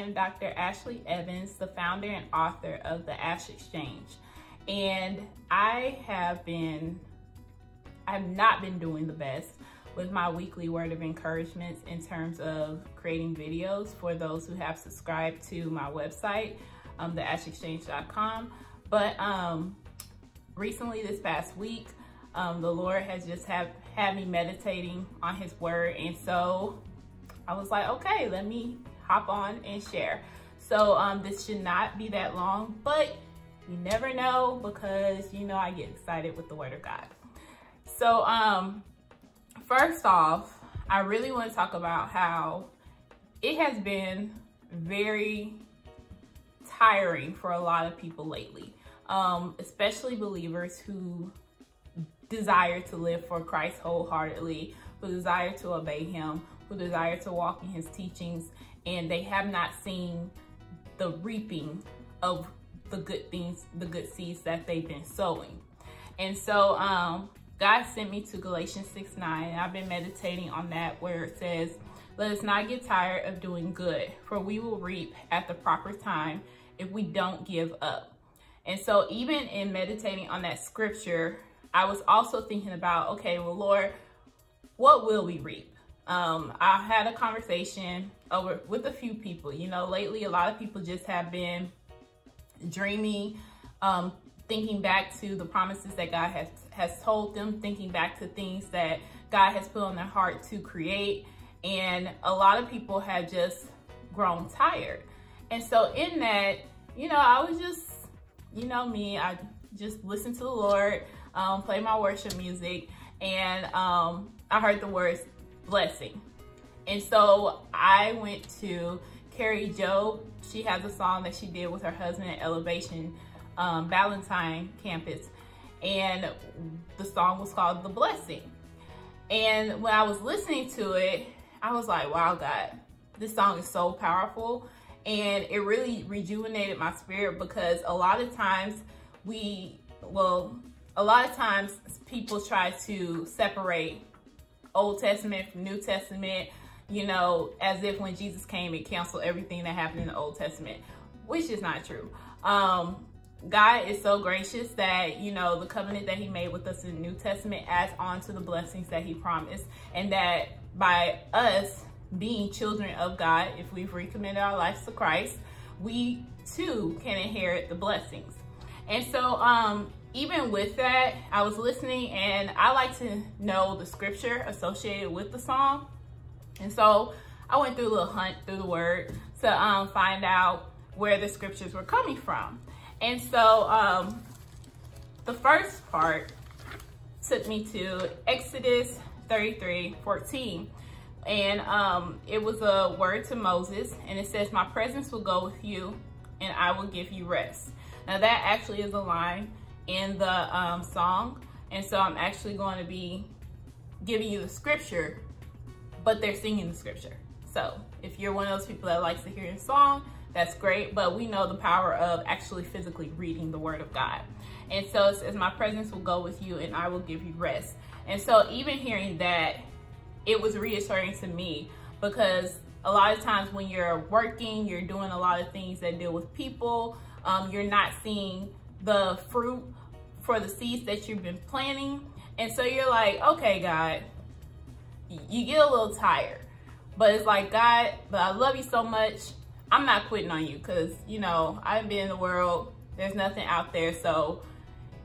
Am Dr. Ashlei Evans, the founder and author of the Ash Exchange. And I have been, I have not been doing the best with my weekly word of encouragement in terms of creating videos for those who have subscribed to my website, um, theashexchange.com. But um, recently, this past week, um, the Lord has just have, had me meditating on his word. And so I was like, okay, let me hop on and share. So um, this should not be that long, but you never know because you know I get excited with the word of God. So um, first off, I really want to talk about how it has been very tiring for a lot of people lately, um, especially believers who desire to live for Christ wholeheartedly, who desire to obey him, who desire to walk in his teachings, and they have not seen the reaping of the good things, the good seeds that they've been sowing. And so um, God sent me to Galatians 6 9. I've been meditating on that where it says, Let us not get tired of doing good, for we will reap at the proper time if we don't give up. And so, even in meditating on that scripture, I was also thinking about, okay, well, Lord, what will we reap? Um, I had a conversation over with a few people. You know, lately, a lot of people just have been dreaming, um, thinking back to the promises that God has, has told them, thinking back to things that God has put on their heart to create. And a lot of people have just grown tired. And so in that, you know, I was just, you know me, I just listened to the Lord, um, play my worship music, and um, I heard the words blessing. And so I went to Kari Jobe. She has a song that she did with her husband at Elevation um, Ballantyne campus. And the song was called The Blessing. And when I was listening to it, I was like, wow, God, this song is so powerful. And it really rejuvenated my spirit because a lot of times we, well, a lot of times people try to separate Old Testament New Testament, you know, as if when Jesus came, it canceled everything that happened in the Old Testament, which is not true. Um, God is so gracious that, you know, the covenant that he made with us in the New Testament adds on to the blessings that he promised. And that by us being children of God, if we've recommitted our lives to Christ, we too can inherit the blessings. And so, um, even with that, I was listening and I like to know the scripture associated with the song. And so I went through a little hunt through the word to um, find out where the scriptures were coming from. And so um, the first part took me to Exodus 33, 14. And um, it was a word to Moses and it says, my presence will go with you and I will give you rest. Now that actually is a line in the um, song. And so I'm actually going to be giving you the scripture, but they're singing the scripture. So if you're one of those people that likes to hear a song, that's great. But we know the power of actually physically reading the word of God. And so it says, my presence will go with you and I will give you rest. And so even hearing that, it was reassuring to me because a lot of times when you're working, you're doing a lot of things that deal with people, um, you're not seeing the fruit for the seeds that you've been planting. And so you're like, okay, God, you get a little tired. But it's like, God, but I love you so much. I'm not quitting on you because, you know, I've been in the world. There's nothing out there. So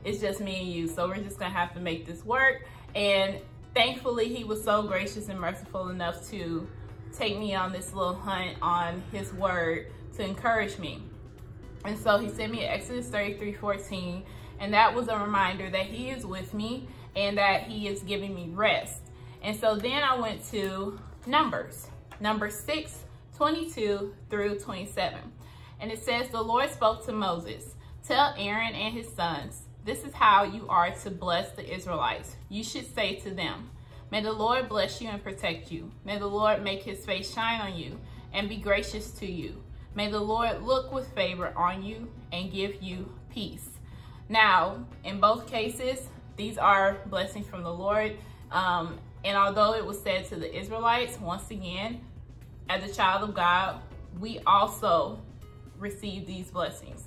it's just me and you. So we're just going to have to make this work. And thankfully, he was so gracious and merciful enough to take me on this little hunt on his word to encourage me. And so he sent me Exodus 33, 14. And that was a reminder that he is with me and that he is giving me rest. And so then I went to Numbers, number 6, 22 through 27. And it says, The Lord spoke to Moses, Tell Aaron and his sons, this is how you are to bless the Israelites. You should say to them, May the Lord bless you and protect you. May the Lord make his face shine on you and be gracious to you. May the Lord look with favor on you and give you peace. Now, in both cases, these are blessings from the Lord. Um, and although it was said to the Israelites, once again, as a child of God, we also receive these blessings.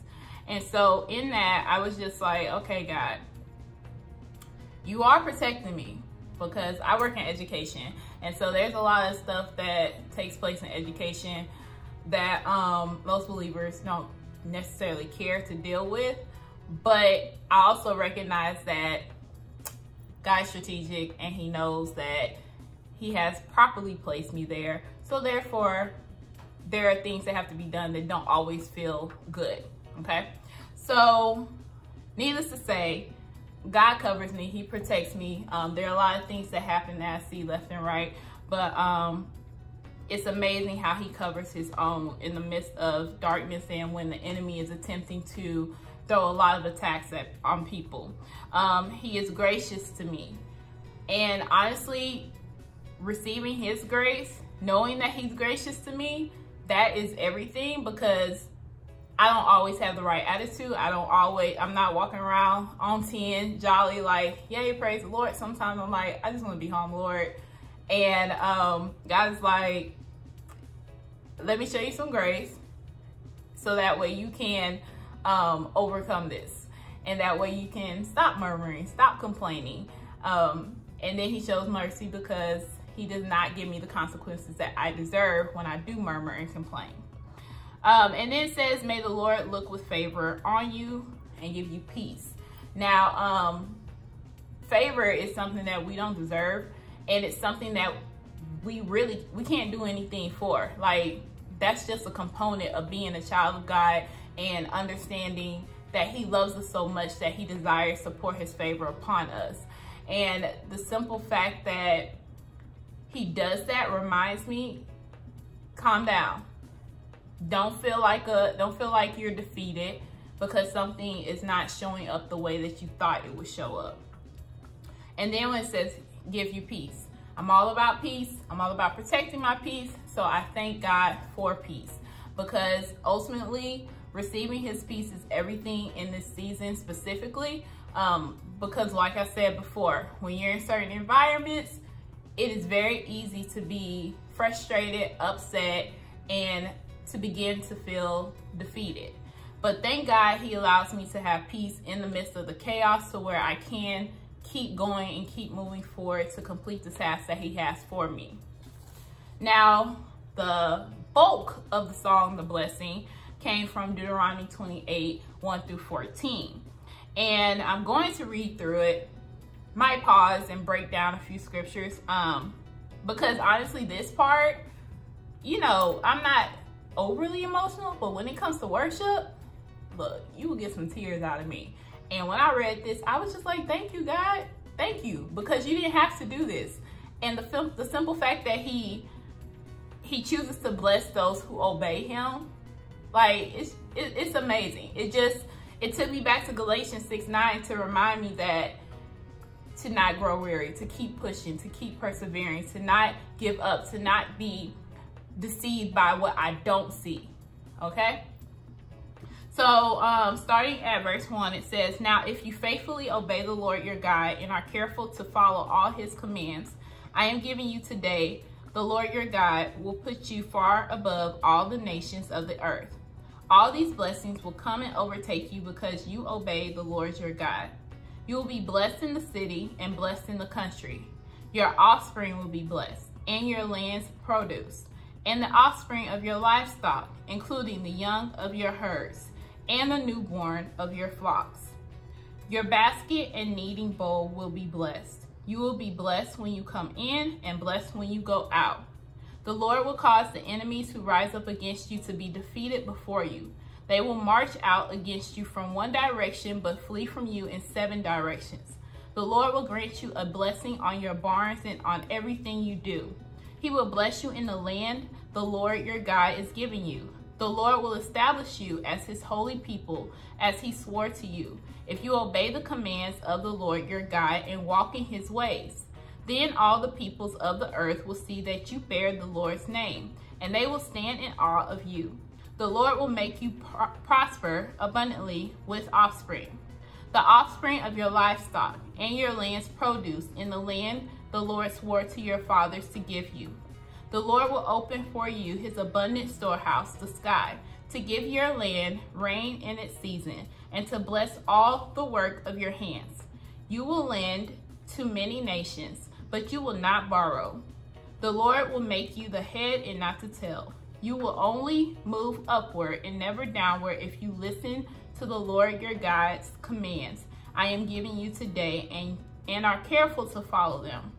And so in that, I was just like, okay, God, you are protecting me because I work in education. And so there's a lot of stuff that takes place in education that um, most believers don't necessarily care to deal with. But I also recognize that God's strategic and he knows that he has properly placed me there. So therefore, there are things that have to be done that don't always feel good, okay? So, needless to say, God covers me, he protects me. Um, there are a lot of things that happen that I see left and right, but um, it's amazing how he covers his own in the midst of darkness and when the enemy is attempting to throw a lot of attacks at, on people. Um, he is gracious to me. And honestly, receiving his grace, knowing that he's gracious to me, that is everything because I don't always have the right attitude. I don't always, I'm not walking around on 10, jolly, like, yay, praise the Lord. Sometimes I'm like, I just want to be home, Lord. And um, God is like, let me show you some grace so that way you can um, overcome this. And that way you can stop murmuring, stop complaining. Um, and then he shows mercy because he does not give me the consequences that I deserve when I do murmur and complain. Um, and then says, may the Lord look with favor on you and give you peace. Now, um, favor is something that we don't deserve. And it's something that we really, we can't do anything for. Like, that's just a component of being a child of God and understanding that he loves us so much that he desires to pour his favor upon us. And the simple fact that he does that reminds me, calm down. Don't feel like a don't feel like you're defeated because something is not showing up the way that you thought it would show up. And then when it says give you peace, I'm all about peace. I'm all about protecting my peace. So I thank God for peace because ultimately receiving his peace is everything in this season specifically. Um, because like I said before, when you're in certain environments, it is very easy to be frustrated, upset, and to begin to feel defeated. But thank God he allows me to have peace in the midst of the chaos to where I can keep going and keep moving forward to complete the task that he has for me. Now, the bulk of the song, The Blessing, came from Deuteronomy 28, 1 through 14. And I'm going to read through it might pause and break down a few scriptures. Um, because honestly, this part, you know, I'm not overly emotional, but when it comes to worship, look, you will get some tears out of me. And when I read this, I was just like, thank you, God. Thank you. Because you didn't have to do this. And the, the simple fact that he he chooses to bless those who obey him, like, it's, it, it's amazing. It just, it took me back to Galatians 6, 9 to remind me that to not grow weary, to keep pushing, to keep persevering, to not give up, to not be deceived by what I don't see, okay? So um, starting at verse 1, it says, Now if you faithfully obey the Lord your God and are careful to follow all his commands, I am giving you today, the Lord your God will put you far above all the nations of the earth. All these blessings will come and overtake you because you obey the Lord your God. You will be blessed in the city and blessed in the country. Your offspring will be blessed, and your land's produce, and the offspring of your livestock, including the young of your herds, and the newborn of your flocks. Your basket and kneading bowl will be blessed. You will be blessed when you come in and blessed when you go out. The Lord will cause the enemies who rise up against you to be defeated before you. They will march out against you from one direction, but flee from you in seven directions. The Lord will grant you a blessing on your barns and on everything you do. He will bless you in the land the Lord your God is giving you. The Lord will establish you as his holy people, as he swore to you, if you obey the commands of the Lord your God and walk in his ways. Then all the peoples of the earth will see that you bear the Lord's name, and they will stand in awe of you. The Lord will make you prosper abundantly with offspring, the offspring of your livestock, and your land's produce in the land the Lord swore to your fathers to give you. The Lord will open for you his abundant storehouse, the sky, to give your land rain in its season, and to bless all the work of your hands. You will lend to many nations, but you will not borrow. The Lord will make you the head and not the tail. You will only move upward and never downward if you listen to the Lord your God's commands I am giving you today and, and are careful to follow them.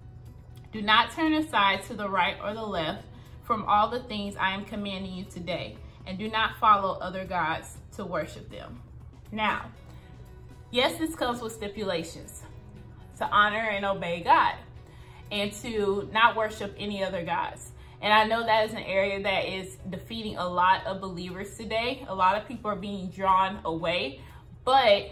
Do not turn aside to the right or the left from all the things I am commanding you today, and do not follow other gods to worship them. Now, yes, this comes with stipulations to honor and obey God and to not worship any other gods. And I know that is an area that is defeating a lot of believers today. A lot of people are being drawn away, but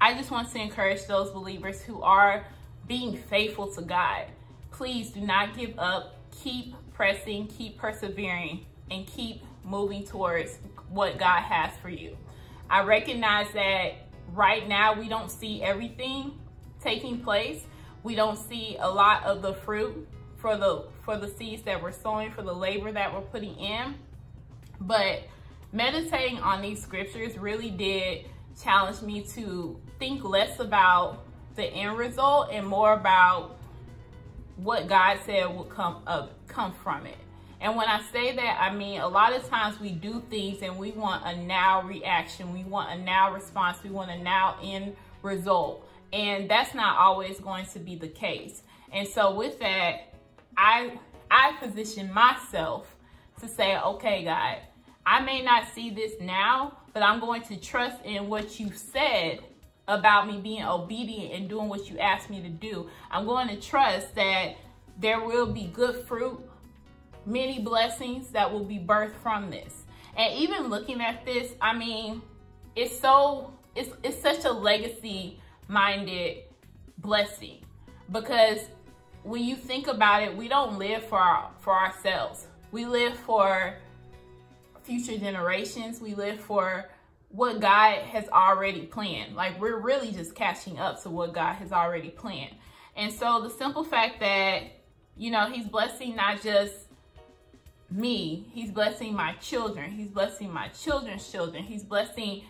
I just want to encourage those believers who are being faithful to God. Please do not give up. Keep pressing, keep persevering, and keep moving towards what God has for you. I recognize that right now we don't see everything taking place. We don't see a lot of the fruit for the for the seeds that we're sowing, for the labor that we're putting in. But meditating on these scriptures really did challenge me to think less about the end result and more about what God said will come up come from it. And when I say that, I mean a lot of times we do things and we want a now reaction, we want a now response, we want a now end result. And that's not always going to be the case. And so with that, I I position myself to say, okay, God, I may not see this now, but I'm going to trust in what you said about me being obedient and doing what you asked me to do. I'm going to trust that there will be good fruit, many blessings that will be birthed from this. And even looking at this, I mean, it's so, it's, it's such a legacy minded blessing because when you think about it, we don't live for our, for ourselves. We live for future generations. We live for what God has already planned. Like we're really just catching up to what God has already planned. And so the simple fact that, you know, he's blessing not just me, he's blessing my children. He's blessing my children's children. He's blessing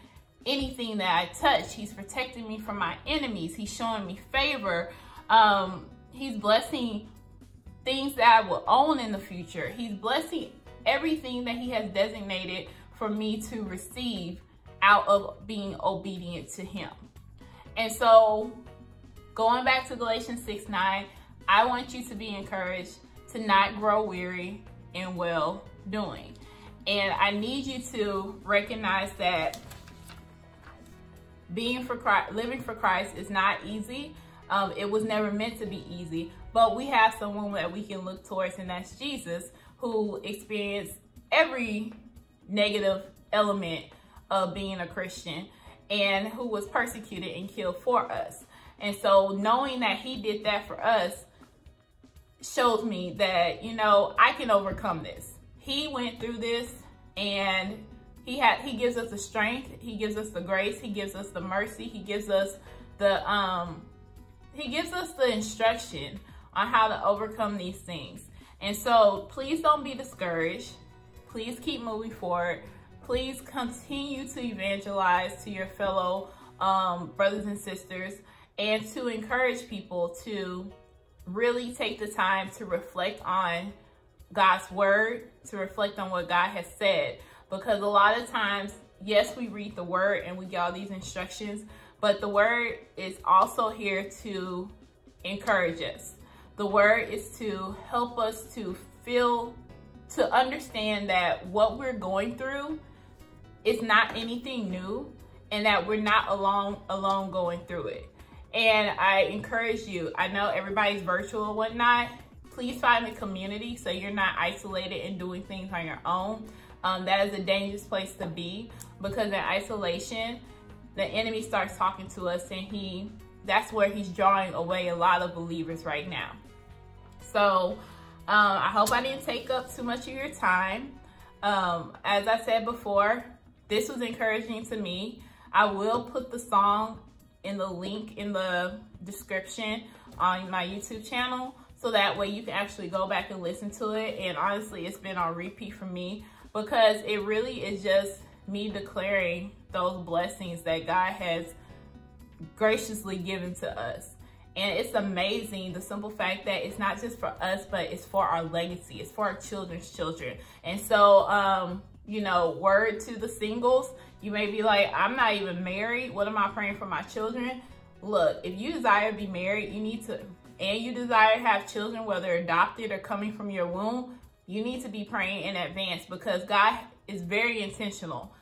anything that I touch. He's protecting me from my enemies. He's showing me favor. Um, he's blessing things that I will own in the future. He's blessing everything that he has designated for me to receive out of being obedient to him. And so going back to Galatians 6, 9, I want you to be encouraged to not grow weary in well doing. And I need you to recognize that being for Christ, living for Christ is not easy. Um, it was never meant to be easy, but we have someone that we can look towards, and that's Jesus, who experienced every negative element of being a Christian and who was persecuted and killed for us. And so knowing that he did that for us shows me that, you know, I can overcome this. He went through this and he had he gives us the strength, he gives us the grace, he gives us the mercy, he gives us the um he gives us the instruction on how to overcome these things. And so please don't be discouraged. Please keep moving forward. Please continue to evangelize to your fellow um, brothers and sisters and to encourage people to really take the time to reflect on God's word, to reflect on what God has said. Because a lot of times, yes, we read the word and we get all these instructions, but the word is also here to encourage us. The word is to help us to feel, to understand that what we're going through is not anything new and that we're not alone, alone going through it. And I encourage you, I know everybody's virtual and whatnot, please find a community so you're not isolated and doing things on your own. Um, that is a dangerous place to be because in isolation, the enemy starts talking to us and he that's where he's drawing away a lot of believers right now. So um, I hope I didn't take up too much of your time. Um, as I said before, this was encouraging to me. I will put the song in the link in the description on my YouTube channel so that way you can actually go back and listen to it. And honestly, it's been on repeat for me because it really is just me declaring those blessings that God has graciously given to us. And it's amazing the simple fact that it's not just for us, but it's for our legacy. It's for our children's children. And so, um, you know, word to the singles, you may be like, I'm not even married. What am I praying for my children? Look, if you desire to be married, you need to, and you desire to have children, whether adopted or coming from your womb, you need to be praying in advance because God is very intentional.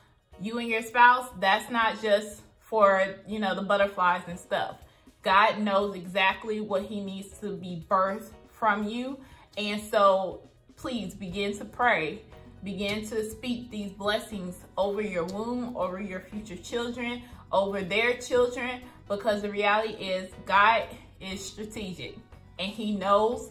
You and your spouse, that's not just for, you know, the butterflies and stuff. God knows exactly what he needs to be birthed from you. And so please begin to pray. Begin to speak these blessings over your womb, over your future children, over their children, because the reality is God is strategic and he knows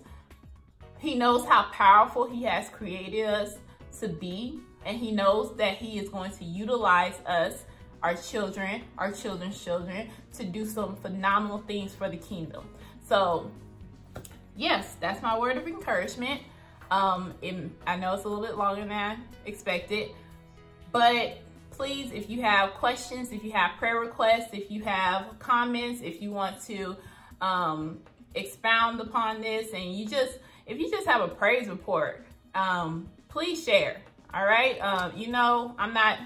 he knows how powerful he has created us to be and he knows that he is going to utilize us our children our children's children to do some phenomenal things for the kingdom. So yes that's my word of encouragement um it, i know it's a little bit longer than i expected but please if you have questions if you have prayer requests if you have comments if you want to um expound upon this and you just if you just have a praise report, um, please share. All right. Um, you know, I'm not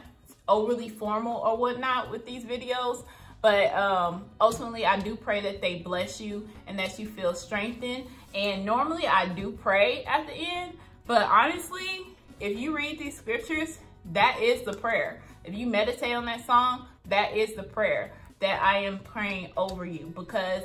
overly formal or whatnot with these videos, but um, ultimately I do pray that they bless you and that you feel strengthened. And normally I do pray at the end, but honestly, if you read these scriptures, that is the prayer. If you meditate on that song, that is the prayer that I am praying over you because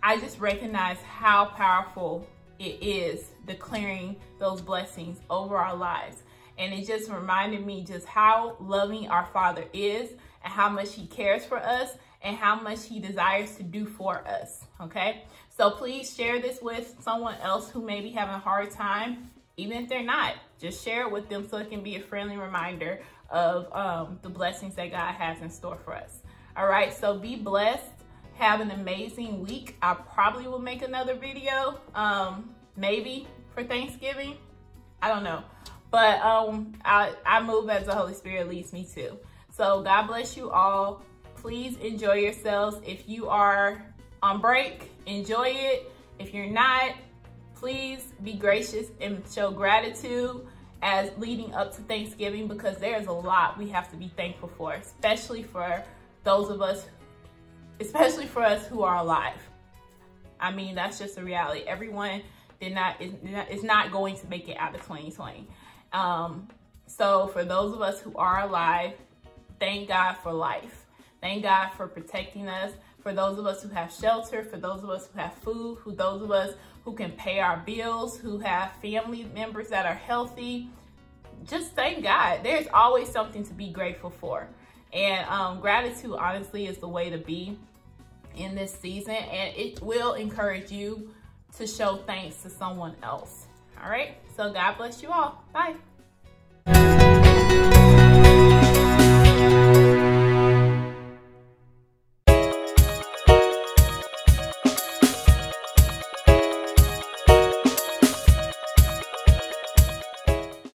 I just recognize how powerful it is declaring those blessings over our lives. And it just reminded me just how loving our Father is and how much He cares for us and how much He desires to do for us. Okay? So please share this with someone else who may be having a hard time, even if they're not. Just share it with them so it can be a friendly reminder of um, the blessings that God has in store for us. All right, so be blessed have an amazing week. I probably will make another video, um, maybe for Thanksgiving. I don't know. But um, I, I move as the Holy Spirit leads me to. So God bless you all. Please enjoy yourselves. If you are on break, enjoy it. If you're not, please be gracious and show gratitude as leading up to Thanksgiving because there's a lot we have to be thankful for, especially for those of us especially for us who are alive. I mean, that's just the reality. Everyone did not is, is not going to make it out of 2020. Um, so for those of us who are alive, thank God for life. Thank God for protecting us. For those of us who have shelter, for those of us who have food, who those of us who can pay our bills, who have family members that are healthy, just thank God. There's always something to be grateful for. And um, gratitude, honestly, is the way to be in this season. And it will encourage you to show thanks to someone else. All right. So God bless you all. Bye.